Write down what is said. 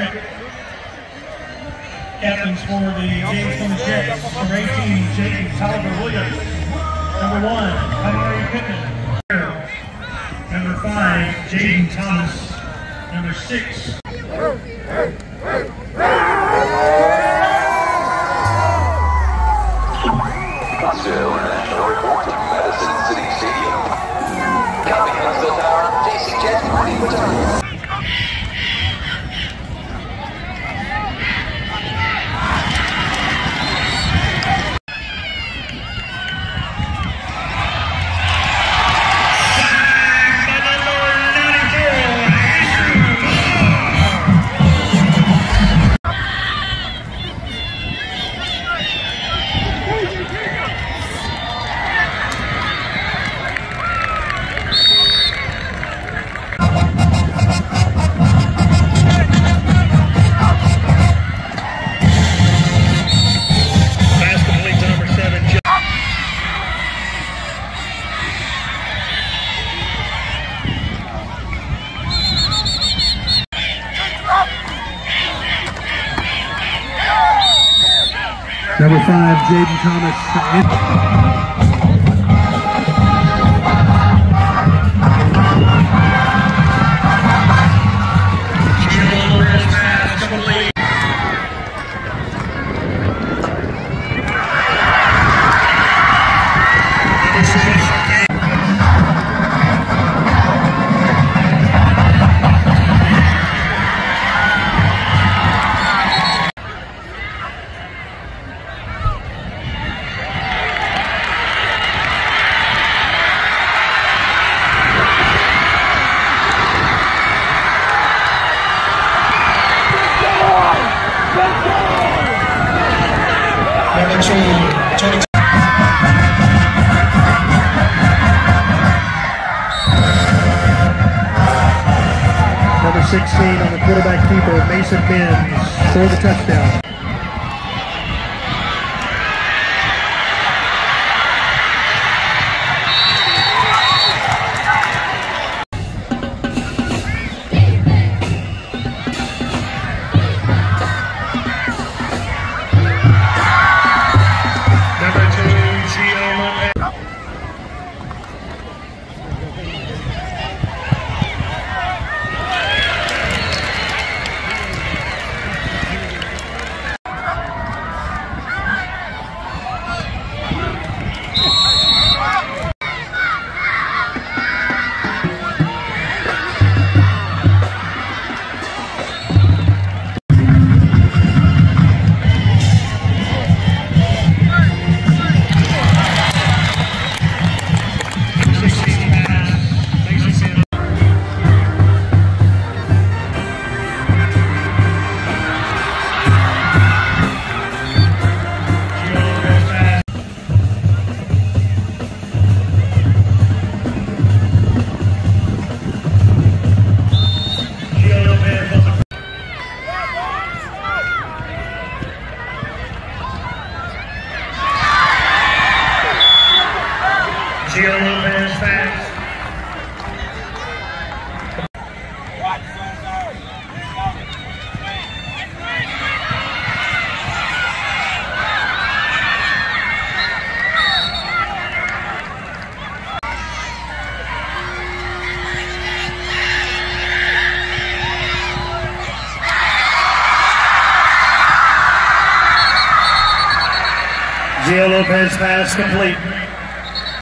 Everett. Captains for the James Clemens Jets. Number 18, James Oliver Williams. Number 1, Kamari Pittman. Number 5, Jaden Thomas. Number 6, Madison City Stadium. Coming up the tower, JC Jets Number five, Jaden Thomas. 16 on the quarterback keeper, Mason Benz for the touchdown. Gio Lopez pass. Gio Lopez pass complete.